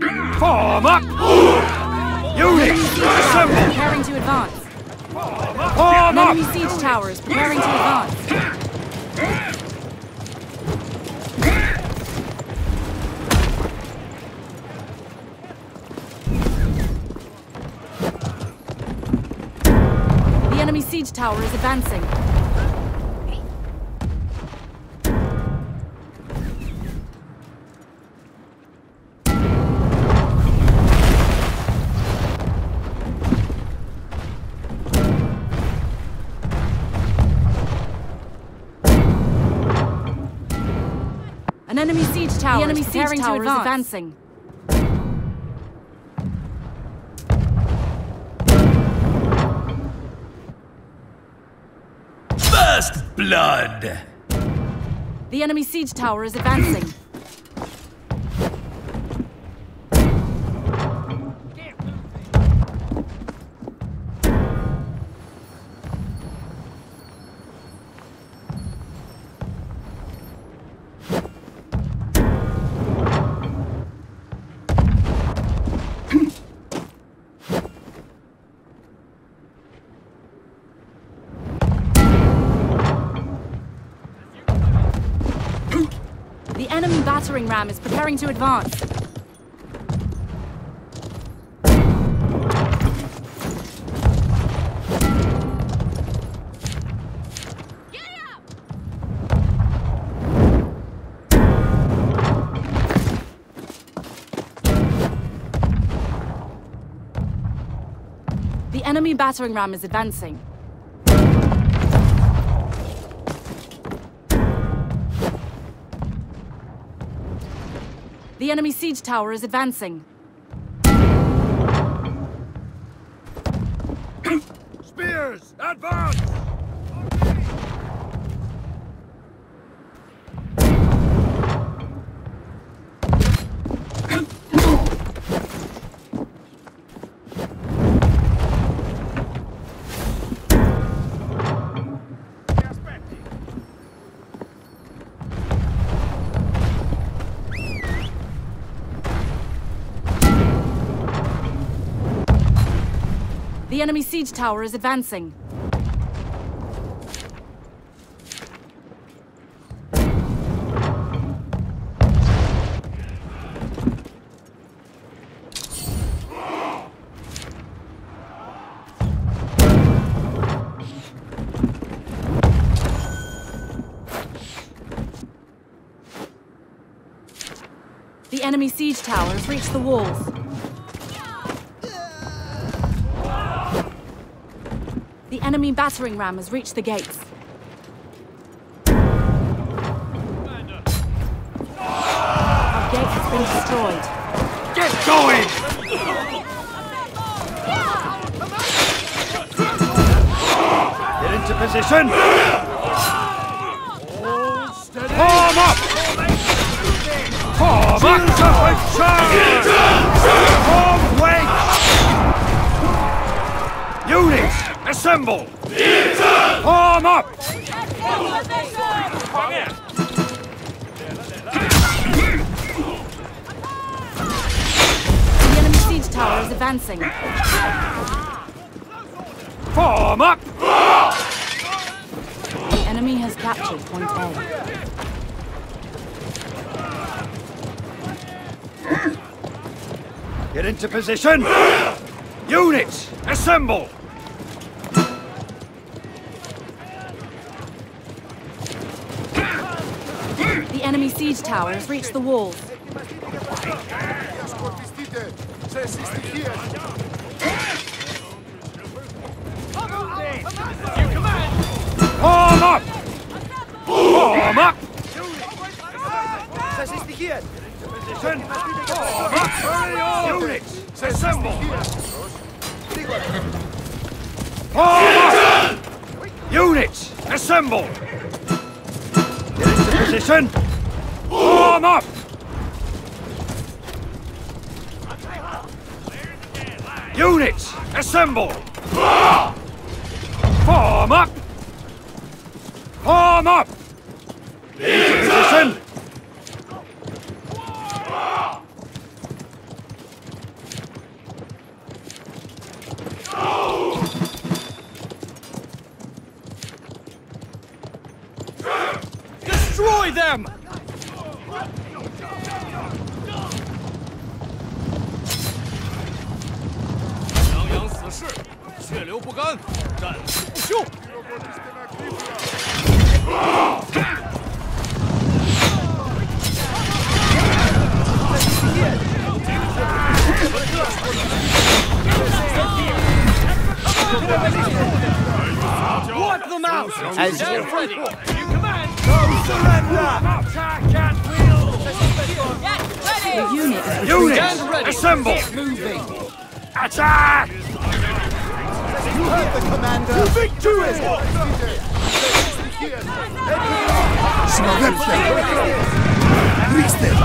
Form up! Units, assemble! Preparing to advance. Form up! enemy siege tower is preparing to advance. The enemy siege tower is advancing. Tower, the enemy siege preparing to tower is advancing. First blood! The enemy siege tower is advancing. Battering ram is preparing to advance. The enemy battering ram is advancing. The enemy siege tower is advancing. The enemy siege tower is advancing. The enemy siege tower has reached the walls. Enemy battering ram has reached the gates. Our gate has been destroyed. Get going! Get into position! Form up! Form assemble! Form up! The enemy siege tower is advancing. Form up! The enemy has captured point A. Get into position! Units, assemble! Siege tower has reached the walls. Form up! Form up! Position! Up! Units, assemble! Form up! Units, assemble! Form up! Units, assemble! Form up! Form up! Into Wipe them out! As you ready! You command! No surrender! Attack at will! The unit is Units, assemble! Attack! You heard the commander. Victory! Smoke them. Reach them.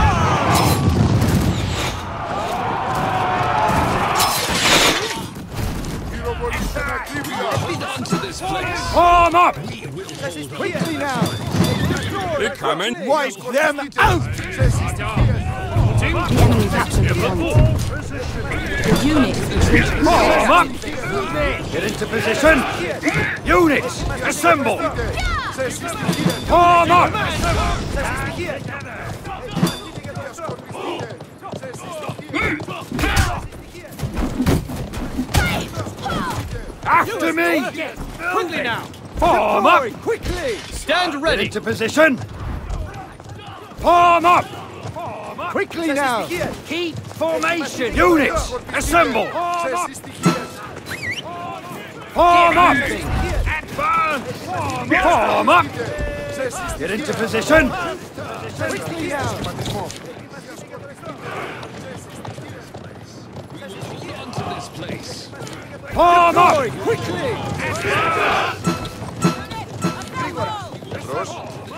Form up! Quickly now. They're coming! Wipe them out. the enemy captured the. The unit is retreating. Form up! Get into position! Units, assemble! Form up! After me! Quickly now! Form up! Quickly. Stand ready! Into position! Form up! Quickly now. Keep formation! Units, assemble! Form up! Form up! Get into position! Quickly now. Form up! Quickly.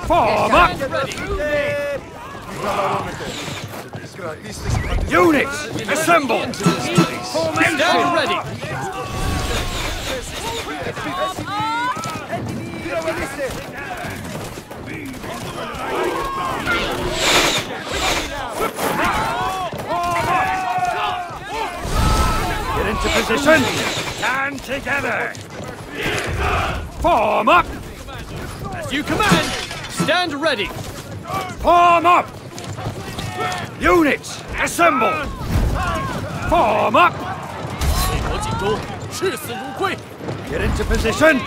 Form up! Units, assemble! Stand ready! Get into position! Stand together! Form up! As you command, stand ready. Form up! Units, assemble! Form up! Get into position!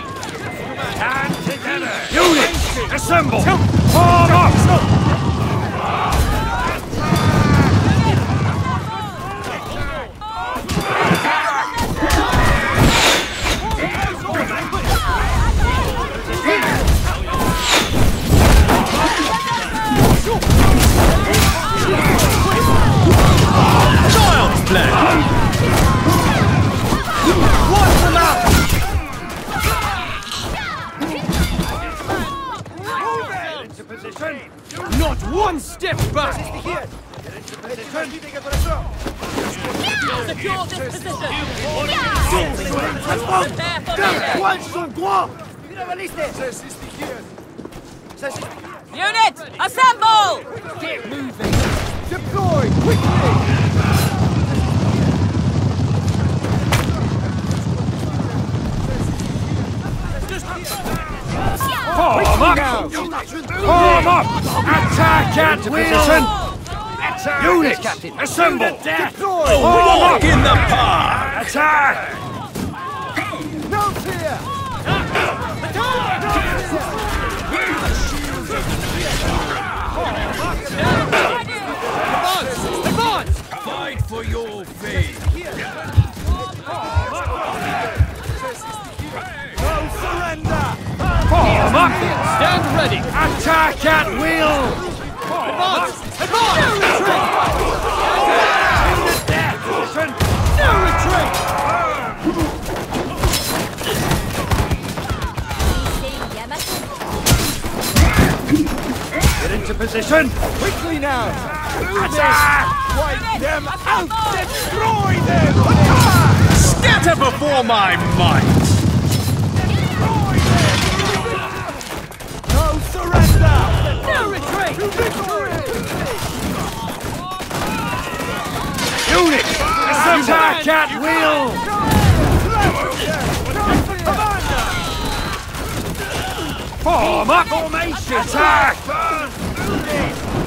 Stand together! Units, assemble! Form up! Unit, assemble! Deploy quickly. Form up! Form up! Attack at will! Units, assemble! Deploy. Form up! Walk in the park! Attack! Ready. Attack at will! Advance! Advance! Position! No retreat! Get into position! Quickly now. Attack! Wipe them out. Destroy them. Scatter before my might! Attack at will! Form up! Formation! Attack!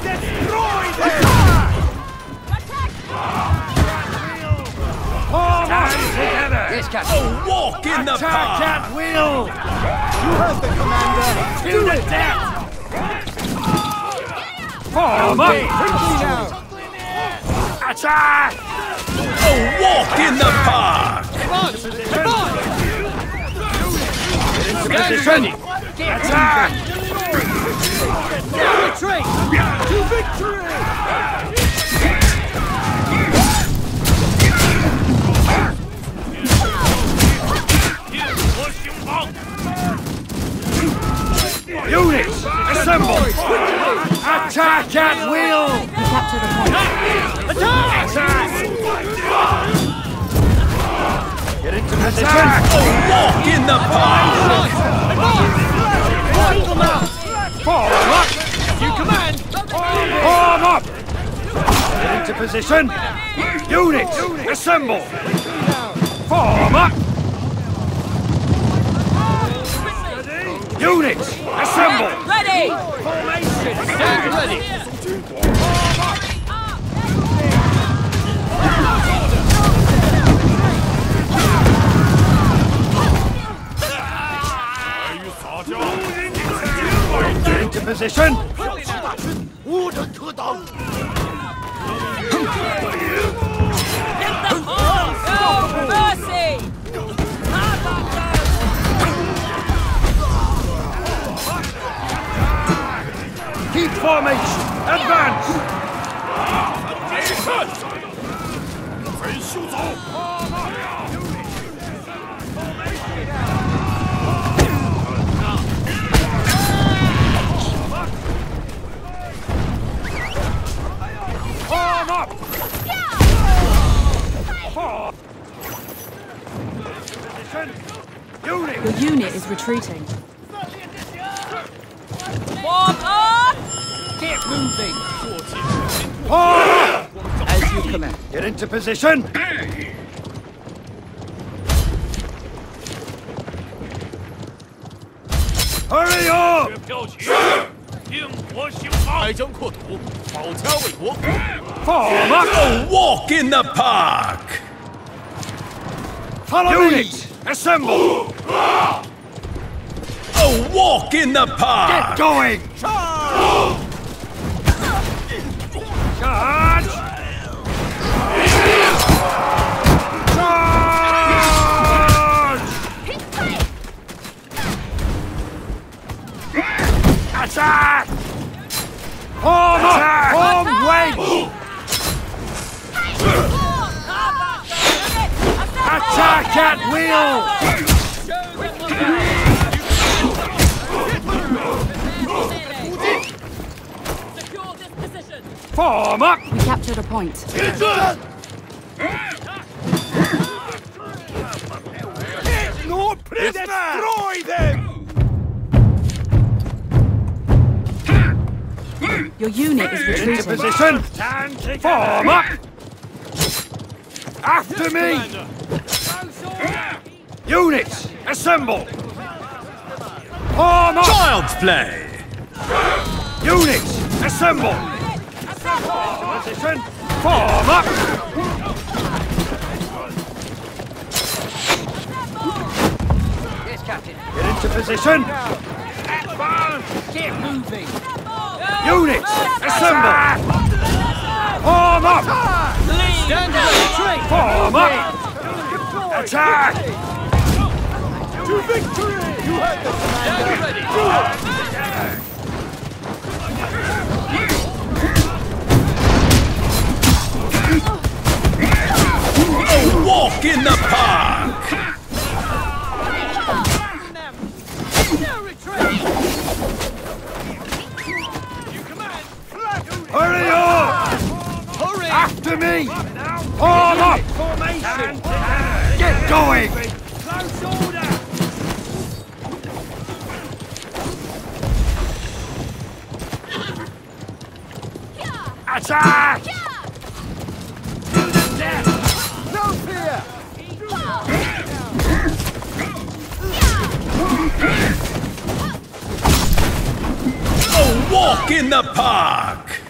Destroy them. Form up! Together! Captain. A walk in the Attack at will! You heard the commander! To the death! Form up! Quickly now! Attack! A walk in the park! Advance! Advance! Stand ready! Attack! Retreat! To victory! Units, assemble! Attack at will! The park! Form up! You command! Form up! Get into position! Units, assemble! Form up! Units, assemble! Ready! Formation! Stand ready! Get into position! No mercy! Keep formation! Advance! Attention! Unit! Your unit is retreating. Form up! Get moving! As you command. Get into position! Hurry up! Form up! Walk in the park! Follow Unit. me! Assemble! A walk in the park! Get going! Charge! Charge! Attack! Form up! Form wedge! Attack at will! Secure this position! Form up! We captured a point. No prisoner! Destroy them! Your unit is Into position! Form up! After me! Units, assemble! Form up! Child's play! Units, assemble! Position, form up! Yes, Captain. Get into position! Get moving! Units, assemble! Form up! Stand ready! Retreat! Form up! Attack! To victory! You heard the ready! walk in the park!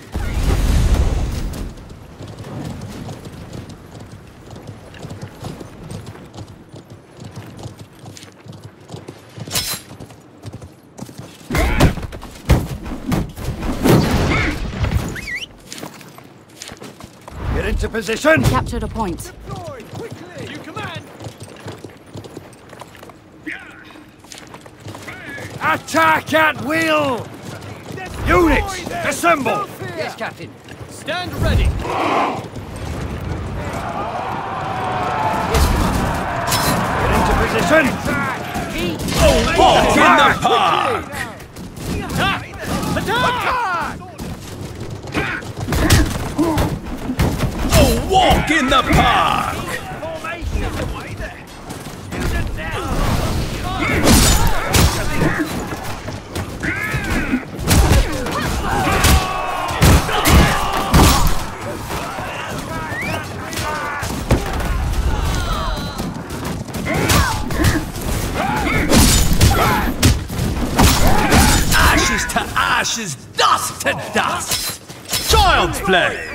Get into position! Captured a point. Attack at will! Units, assemble. Yes, Captain. Stand ready. Get into position. A walk in the park! Attack! A walk in the park! Play!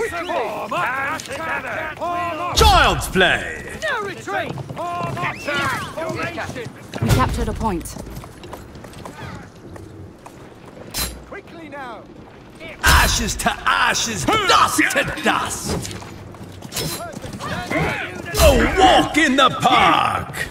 Child's play! No retreat! We captured a point. Quickly now. Ashes to ashes, dust to dust! A walk in the park!